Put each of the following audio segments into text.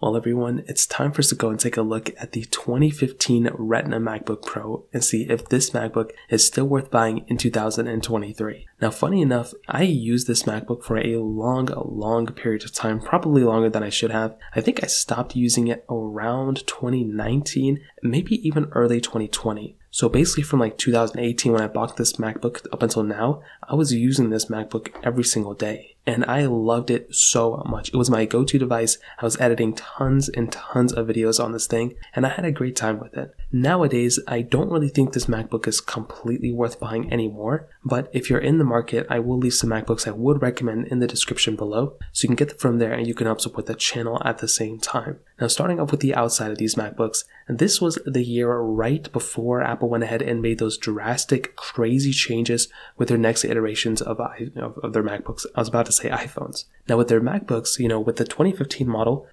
Well, everyone, it's time for us to go and take a look at the 2015 Retina MacBook Pro and see if this MacBook is still worth buying in 2023. Now, funny enough, I used this MacBook for a long, long period of time, probably longer than I should have. I think I stopped using it around 2019, maybe even early 2020. So basically from like 2018 when I bought this MacBook up until now, I was using this MacBook every single day and I loved it so much. It was my go-to device. I was editing tons and tons of videos on this thing and I had a great time with it. Nowadays, I don't really think this MacBook is completely worth buying anymore, but if you're in the market, I will leave some MacBooks I would recommend in the description below so you can get them from there and you can help support the channel at the same time. Now starting off with the outside of these MacBooks, and this was the year right before Apple went ahead and made those drastic, crazy changes with their next iterations of, of, of their MacBooks. I was about to say iPhones. Now with their MacBooks, you know, with the 2015 model,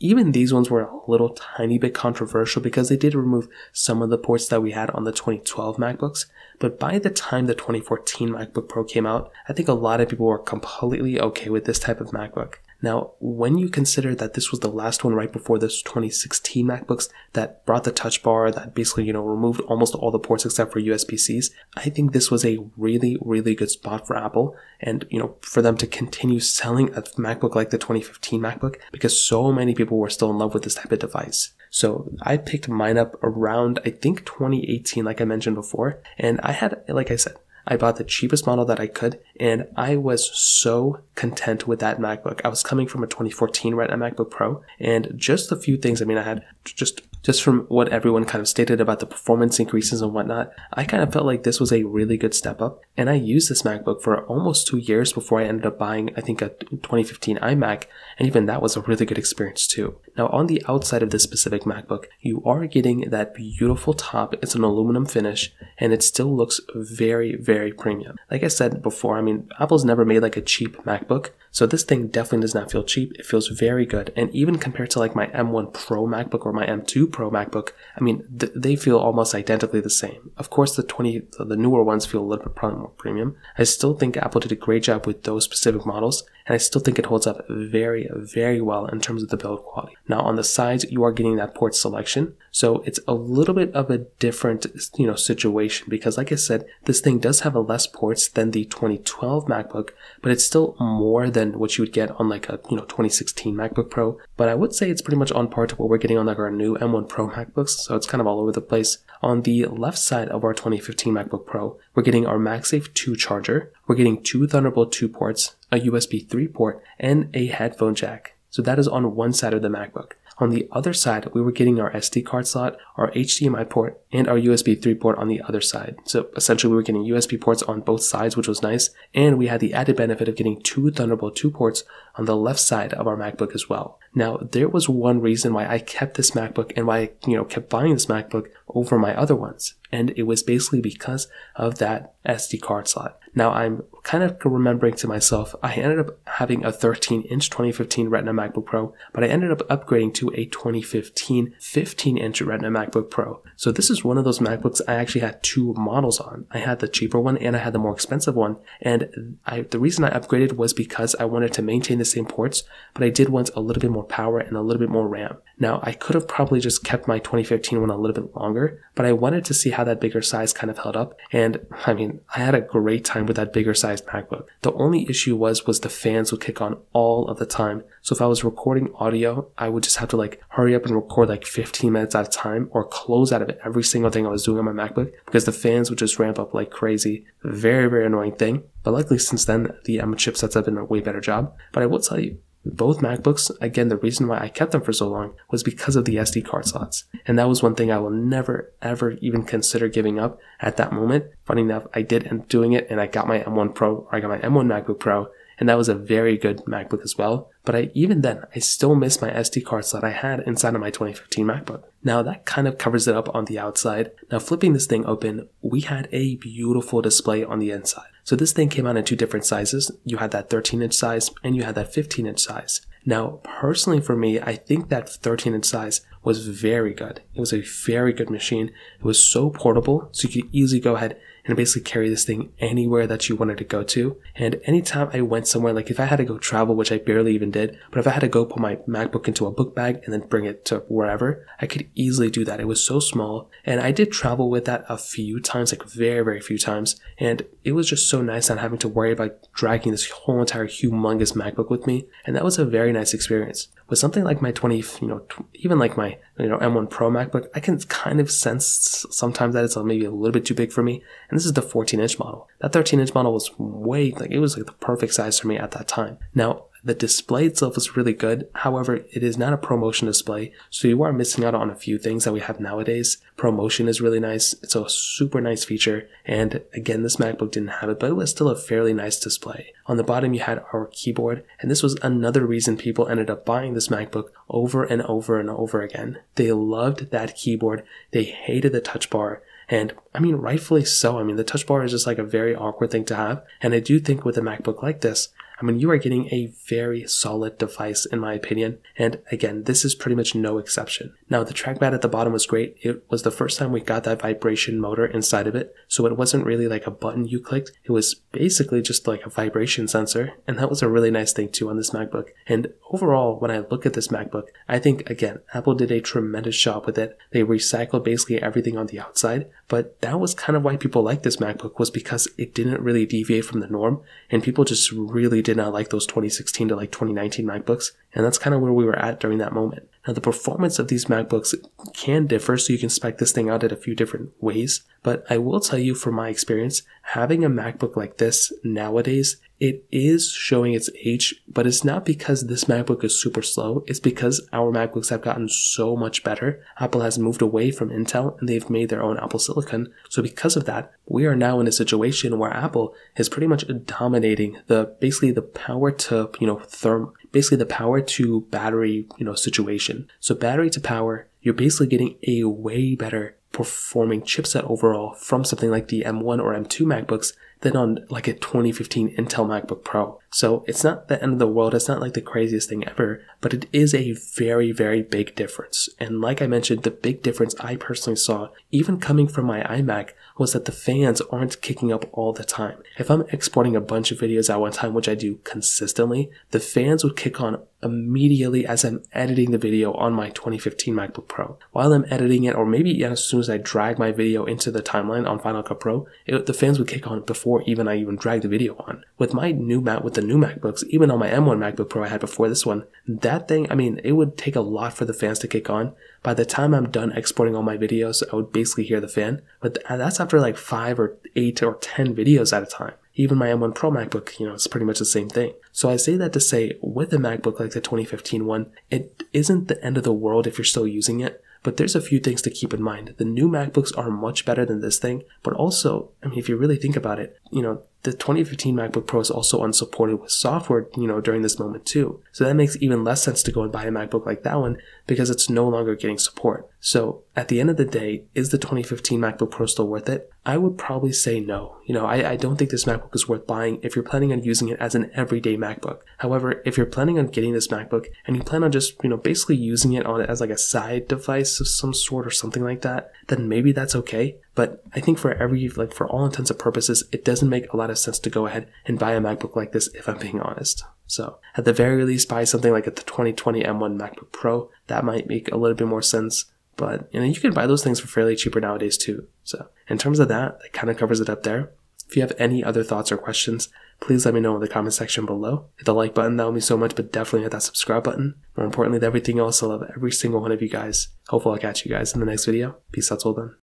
even these ones were a little tiny bit controversial because they did remove some of the ports that we had on the 2012 MacBooks. But by the time the 2014 MacBook Pro came out, I think a lot of people were completely okay with this type of MacBook. Now, when you consider that this was the last one right before this 2016 MacBooks that brought the touch bar, that basically, you know, removed almost all the ports except for USB-Cs, I think this was a really, really good spot for Apple and, you know, for them to continue selling a MacBook like the 2015 MacBook because so many people were still in love with this type of device. So I picked mine up around, I think 2018, like I mentioned before, and I had, like I said, I bought the cheapest model that I could, and I was so content with that MacBook. I was coming from a 2014 Retina MacBook Pro, and just a few things. I mean, I had just just from what everyone kind of stated about the performance increases and whatnot, I kind of felt like this was a really good step up. And I used this MacBook for almost two years before I ended up buying, I think, a 2015 iMac, and even that was a really good experience too. Now, on the outside of this specific MacBook, you are getting that beautiful top. It's an aluminum finish, and it still looks very, very premium. Like I said before, I mean, Apple's never made like a cheap MacBook, so this thing definitely does not feel cheap. It feels very good. And even compared to like my M1 Pro MacBook or my M2 Pro MacBook, I mean, th- they feel almost identically the same. Of course, the 20, the newer ones feel a little bit more premium. I still think Apple did a great job with those specific models. And I still think it holds up very, very well in terms of the build quality. Now on the sides, you are getting that port selection. So it's a little bit of a different, you know, situation because like I said, this thing does have a less ports than the 2012 MacBook, but it's still more than what you would get on like a you know 2016 MacBook Pro. But I would say it's pretty much on par to what we're getting on like our new M1 Pro MacBooks. So it's kind of all over the place. On the left side of our 2015 MacBook Pro, we're getting our MagSafe 2 charger. We're getting two Thunderbolt 2 ports, a USB 3 port, and a headphone jack. So that is on one side of the MacBook. On the other side, we were getting our SD card slot, our HDMI port, and our USB 3 port on the other side. So essentially we were getting USB ports on both sides, which was nice. And we had the added benefit of getting two Thunderbolt 2 ports on the left side of our MacBook as well. Now, there was one reason why I kept this MacBook and why I, you know, kept buying this MacBook over my other ones. And it was basically because of that SD card slot. Now I'm kind of remembering to myself, I ended up having a 13 inch 2015 Retina MacBook Pro, but I ended up upgrading to a 2015 15 inch Retina MacBook Pro. So this is one of those MacBooks I actually had two models on. I had the cheaper one and I had the more expensive one. And I, the reason I upgraded was because I wanted to maintain the same ports, but I did want a little bit more power and a little bit more RAM. Now I could have probably just kept my 2015 one a little bit longer, but I wanted to see how that bigger size kind of held up. And I mean, I had a great time with that bigger MacBook. The only issue was, was the fans would kick on all of the time. So if I was recording audio, I would just have to like hurry up and record like 15 minutes at a time or close out of it every single thing I was doing on my MacBook because the fans would just ramp up like crazy. Very, very annoying thing. But luckily since then, the M chipsets have done a way better job. But I will tell you, both MacBooks, again, the reason why I kept them for so long was because of the SD card slots. And that was one thing I will never, ever even consider giving up at that moment. Funny enough, I did end up doing it and I got my M1 Pro, or I got my M1 MacBook Pro, and that was a very good MacBook as well. But I, even then, I still miss my SD cards that I had inside of my 2015 MacBook. Now that kind of covers it up on the outside. Now flipping this thing open, we had a beautiful display on the inside. So this thing came out in two different sizes. You had that 13 inch size and you had that 15 inch size. Now, personally for me, I think that 13 inch size was very good. It was a very good machine. It was so portable, so you could easily go ahead and basically carry this thing anywhere that you wanted to go to. And anytime I went somewhere, like if I had to go travel, which I barely even did, but if I had to go put my MacBook into a book bag and then bring it to wherever, I could easily do that. It was so small. And I did travel with that a few times, like very, very few times. And it was just so nice not having to worry about dragging this whole entire humongous MacBook with me. And that was a very nice experience. With something like my 20, you know, even like my, you know, M1 Pro MacBook, I can kind of sense sometimes that it's maybe a little bit too big for me. And this is the 14 inch model. That 13 inch model was way, like, it was like the perfect size for me at that time. Now, the display itself is really good. However, it is not a ProMotion display, so you are missing out on a few things that we have nowadays. ProMotion is really nice. It's a super nice feature. And again, this MacBook didn't have it, but it was still a fairly nice display. On the bottom, you had our keyboard, and this was another reason people ended up buying this MacBook over and over and over again. They loved that keyboard. They hated the touch bar. And I mean, rightfully so. I mean, the touch bar is just like a very awkward thing to have. And I do think with a MacBook like this, I mean, you are getting a very solid device in my opinion. And again, this is pretty much no exception. Now, the trackpad at the bottom was great. It was the first time we got that vibration motor inside of it. So it wasn't really like a button you clicked. It was basically just like a vibration sensor. And that was a really nice thing too on this MacBook. And overall, when I look at this MacBook, I think again, Apple did a tremendous job with it. They recycled basically everything on the outside. But that was kind of why people liked this MacBook was because it didn't really deviate from the norm. And people just really did not like those 2016 to like 2019 MacBooks. And that's kind of where we were at during that moment. Now, the performance of these MacBooks can differ, so you can spec this thing out in a few different ways. But I will tell you from my experience, having a MacBook like this nowadays it is showing its age, but it's not because this MacBook is super slow. It's because our MacBooks have gotten so much better. Apple has moved away from Intel and they've made their own Apple Silicon. So because of that, we are now in a situation where Apple is pretty much dominating the basically the power to, you know, therm basically the power to battery, you know, situation. So battery to power, you're basically getting a way better performing chipset overall from something like the M1 or M2 MacBooks than on like a 2015 Intel MacBook Pro. So it's not the end of the world. It's not like the craziest thing ever, but it is a very, very big difference. And like I mentioned, the big difference I personally saw, even coming from my iMac, was that the fans aren't kicking up all the time. If I'm exporting a bunch of videos at one time, which I do consistently, the fans would kick on immediately as I'm editing the video on my 2015 MacBook Pro. While I'm editing it, or maybe as soon as I drag my video into the timeline on Final Cut Pro, it, the fans would kick on before even I even drag the video on. With my new Mac, with the new MacBooks, even on my M1 MacBook Pro I had before this one, that thing, I mean, it would take a lot for the fans to kick on. By the time I'm done exporting all my videos, I would basically hear the fan. But that's after like five or eight or 10 videos at a time. Even my M1 Pro MacBook, you know, it's pretty much the same thing. So I say that to say, with a MacBook like the 2015 one, it isn't the end of the world if you're still using it. But there's a few things to keep in mind. The new MacBooks are much better than this thing, but also, I mean, if you really think about it, you know, the 2015 MacBook Pro is also unsupported with software, you know, during this moment too. So that makes even less sense to go and buy a MacBook like that one because it's no longer getting support. So at the end of the day, is the 2015 MacBook Pro still worth it? I would probably say no. You know, I, I don't think this MacBook is worth buying if you're planning on using it as an everyday MacBook. However, if you're planning on getting this MacBook and you plan on just, you know, basically using it on it as like a side device of some sort or something like that, then maybe that's okay. But I think for every, like for all intents and purposes, it doesn't make a lot of sense to go ahead and buy a MacBook like this if I'm being honest. So at the very least, buy something like a 2020 M1 MacBook Pro. That might make a little bit more sense. But you know, you can buy those things for fairly cheaper nowadays too. So in terms of that, that kind of covers it up there. If you have any other thoughts or questions, please let me know in the comment section below. Hit the like button, that would mean so much, but definitely hit that subscribe button. More importantly than everything else, I love every single one of you guys. Hopefully I'll catch you guys in the next video. Peace out till then.